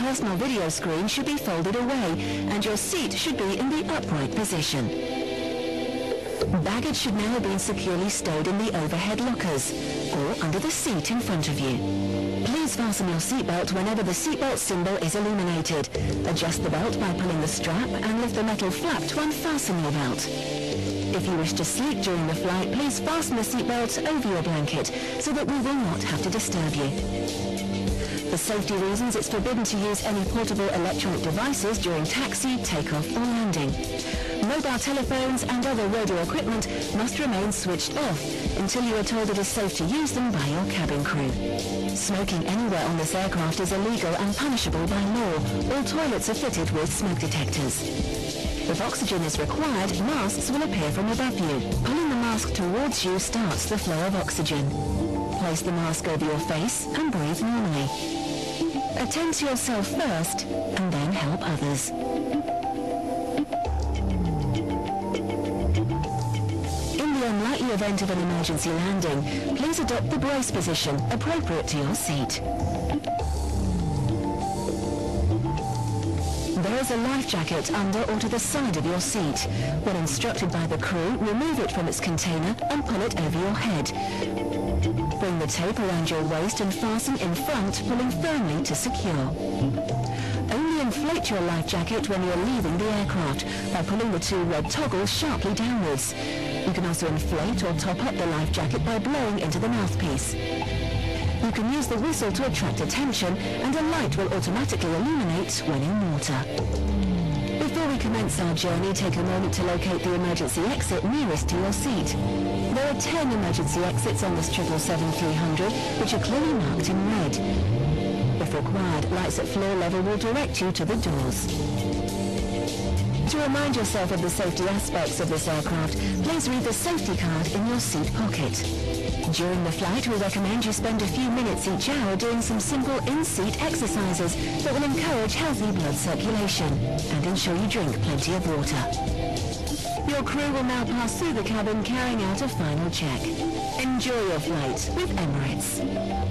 personal video screen should be folded away and your seat should be in the upright position. Baggage should now have been securely stowed in the overhead lockers or under the seat in front of you. Please fasten your seatbelt whenever the seatbelt symbol is illuminated. Adjust the belt by pulling the strap and lift the metal flap to unfasten your belt. If you wish to sleep during the flight, please fasten the seatbelt over your blanket so that we will not have to disturb you. For safety reasons, it's forbidden to use any portable electronic devices during taxi, takeoff or landing. Mobile telephones and other radio equipment must remain switched off until you are told it is safe to use them by your cabin crew. Smoking anywhere on this aircraft is illegal and punishable by law. All toilets are fitted with smoke detectors. If oxygen is required, masks will appear from above you. Pulling the mask towards you starts the flow of oxygen. Place the mask over your face and breathe normally. Attend to yourself first and then help others. In the unlikely event of an emergency landing, please adopt the brace position appropriate to your seat. There is a life jacket under or to the side of your seat. When instructed by the crew, remove it from its container and pull it over your head. Bring the tape around your waist and fasten in front, pulling firmly to secure. Only inflate your life jacket when you're leaving the aircraft by pulling the two red toggles sharply downwards. You can also inflate or top up the life jacket by blowing into the mouthpiece. You can use the whistle to attract attention and a light will automatically illuminate when in water. Commence our journey, take a moment to locate the emergency exit nearest to your seat. There are 10 emergency exits on this 777-300 which are clearly marked in red. If required, lights at floor level will direct you to the doors. To remind yourself of the safety aspects of this aircraft, please read the safety card in your seat pocket. During the flight, we recommend you spend a few minutes each hour doing some simple in-seat exercises that will encourage healthy blood circulation and ensure you drink plenty of water. Your crew will now pass through the cabin carrying out a final check. Enjoy your flight with Emirates.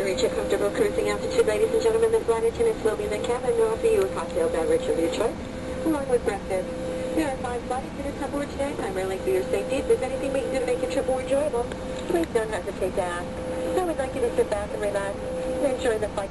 Reach a comfortable cruising altitude, ladies and gentlemen, the flight attendants will be in the cabin to offer you a cocktail beverage of your choice, along with breakfast. There are five flight attendants today, primarily for your safety. If there's anything we can do to make your trip more enjoyable, please don't hesitate to ask. I would like you to sit back and relax and enjoy the flight.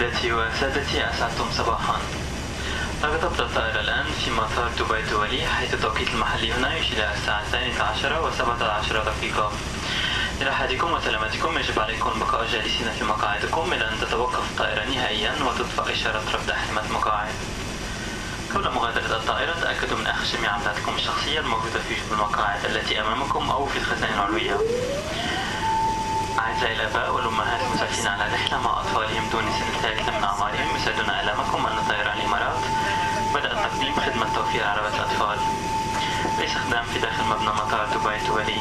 سيداتي وسادتي أسعدتم صباحا. تبدأ الطائرة الآن في مطار دبي الدولي حيث التوقيت المحلي هنا يشير إلى الساعة الثانية عشرة وسبعة عشر دقيقة. لراحتكم وسلامتكم يجب عليكم البقاء جالسين في مقاعدكم إلى أن تتوقف الطائرة نهائيا وتطفأ إشارة رفع أحزمة المقاعد. قبل مغادرة الطائرة تأكدوا من أخذ جميع عملاتكم الشخصية الموجودة في جنب المقاعد التي أمامكم أو في الخزائن العلوية. أعزائي الآباء والأمهات المسافرين على رحلة مع أطفالهم دون سن الثالثة من أعمارهم. يسعدنا إعلامكم أن طيران الإمارات بدأت تقديم خدمة توفير عربة أطفال. لاستخدام في داخل مبنى مطار دبي الدولي.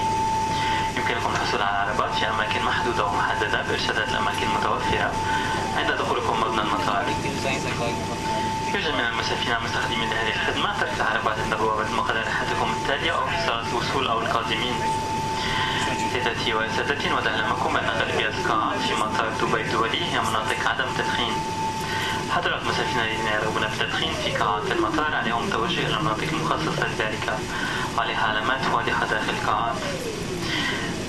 يمكنكم الحصول على عربات في أماكن محدودة ومحددة بإرشادات الأماكن المتوفرة عند دخولكم مبنى المطار. يوجد من المسافرين المستخدمين لهذه الخدمة ترك العربات عند بوابة مقر رحلتكم التالية أو في صالة الوصول أو القادمين. سيداتي وسادتي ودعلمكم أن غالبية القاعات في مطار دبي الدولي هي مناطق عدم تدخين. حضرات مسافرين الذين يرغبون في التدخين في قاعات المطار عليهم التوجه إلى المناطق المخصصة لذلك وعليها علامات واضحة داخل القاعات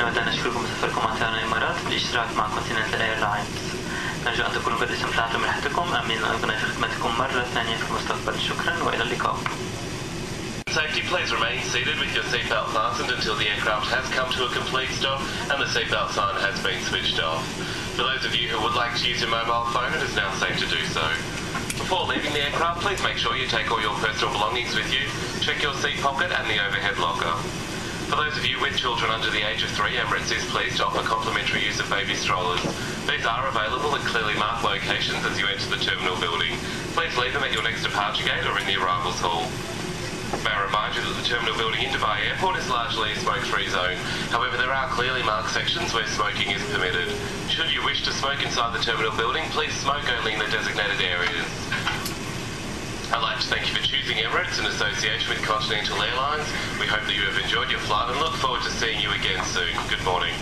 نود أن نشكركم بسفركم مع طيران الإمارات بالإشتراك مع كونتيننتال إيرلاينز. نرجو أن تكونوا قد استمتعتم برحلتكم. آمين. أن في خدمتكم مرة ثانية في المستقبل. شكرا وإلى اللقاء. Safety, please remain seated with your seatbelt fastened until the aircraft has come to a complete stop and the seatbelt sign has been switched off. For those of you who would like to use your mobile phone, it is now safe to do so. Before leaving the aircraft, please make sure you take all your personal belongings with you, check your seat pocket and the overhead locker. For those of you with children under the age of three, Emirates is pleased to offer complimentary use of baby strollers. These are available at clearly marked locations as you enter the terminal building. Please leave them at your next departure gate or in the arrivals hall. May I remind you that the terminal building in Dubai Airport is largely a smoke-free zone. However, there are clearly marked sections where smoking is permitted. Should you wish to smoke inside the terminal building, please smoke only in the designated areas. I'd like to thank you for choosing Emirates in association with Continental Airlines. We hope that you have enjoyed your flight and look forward to seeing you again soon. Good morning.